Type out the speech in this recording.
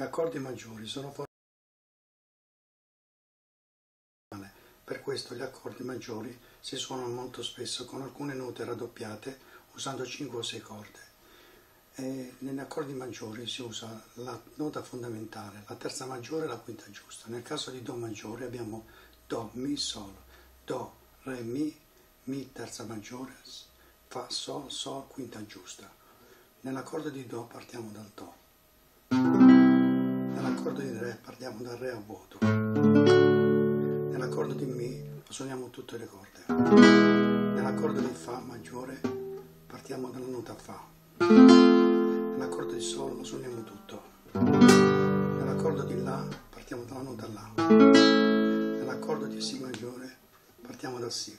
Gli accordi maggiori sono formati per questo gli accordi maggiori si suonano molto spesso con alcune note raddoppiate usando 5 o 6 corde. E negli accordi maggiori si usa la nota fondamentale, la terza maggiore e la quinta giusta. Nel caso di Do maggiore abbiamo Do, Mi, Sol, Do, Re, Mi, Mi terza maggiore, Fa, Sol, Sol quinta giusta. Nell'accordo di Do partiamo dal Do nell'accordo di Re partiamo dal Re a vuoto, nell'accordo di Mi suoniamo tutte le corde, nell'accordo di Fa maggiore partiamo dalla nota Fa, nell'accordo di Sol suoniamo tutto, nell'accordo di La partiamo dalla nota La, nell'accordo di Si maggiore partiamo dal Si.